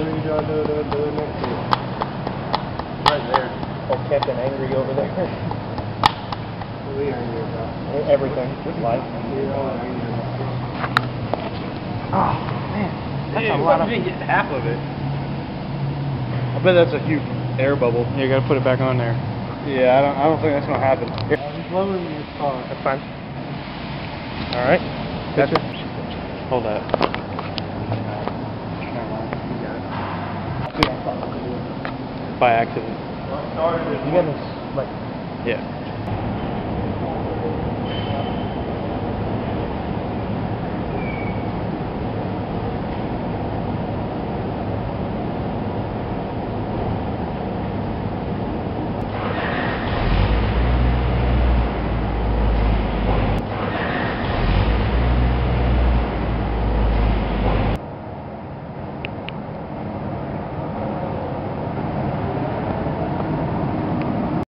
You doing, next? Right there. Oh, Captain Angry over there. What are we angry about? Everything. Just life. We're all angry Oh, man. That's Dude, a lot of... you didn't get half of it. I bet that's a huge air bubble. You gotta put it back on there. Yeah, I don't, I don't think that's gonna happen. Here. He's lowering his car. That's fine. All right. Gotcha. Hold that. By accident. You got this, like, Yeah.